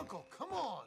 Uncle, come on!